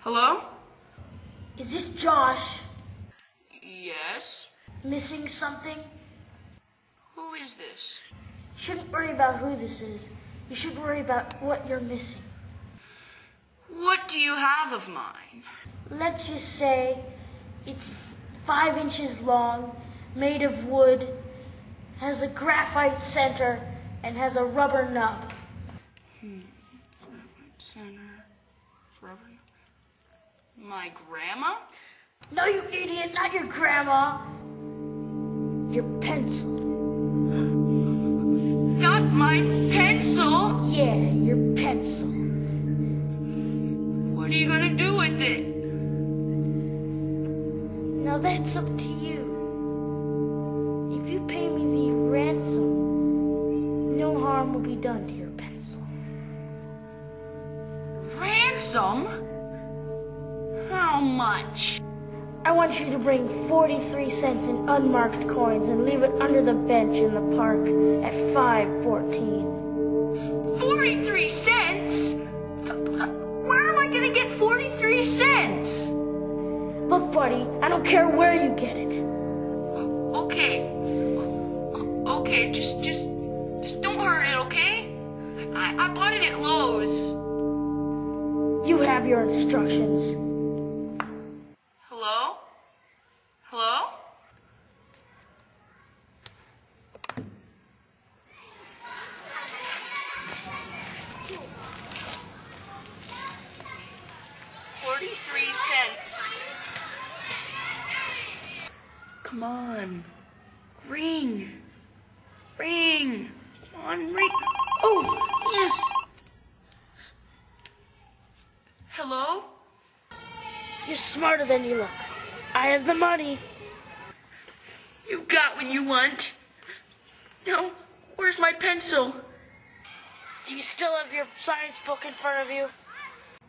Hello? Is this Josh Yes. missing something? Who is this? You shouldn't worry about who this is. You should worry about what you're missing. What do you have of mine? Let's just say it's five inches long, made of wood, has a graphite center, and has a rubber nub. Center. Rubber. My grandma? No, you idiot, not your grandma. Your pencil. Not my pencil. Yeah, your pencil. What are you gonna do with it? Now that's up to you. If you pay me the ransom, no harm will be done to your pencil. Ransom? How much? I want you to bring 43 cents in unmarked coins and leave it under the bench in the park at 514. 43 cents? Where am I gonna get 43 cents? Look, buddy, I don't care where you get it. Okay. Okay, just just just don't hurt it, okay? I, I bought it at Lowe's. Have your instructions. Hello? Hello? Forty-three cents. Come on. Ring. Ring. Come on, ring. Oh, yes. Hello? You're smarter than you look. I have the money. You got what you want. No, where's my pencil? Do you still have your science book in front of you?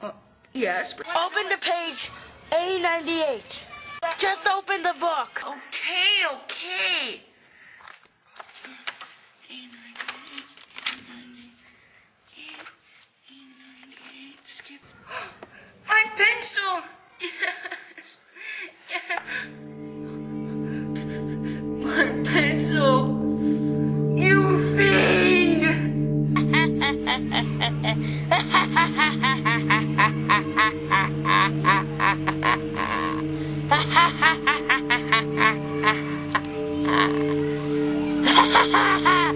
Uh, yes, but. Open to page A98. Just open the book. Okay, okay. 哈哈哈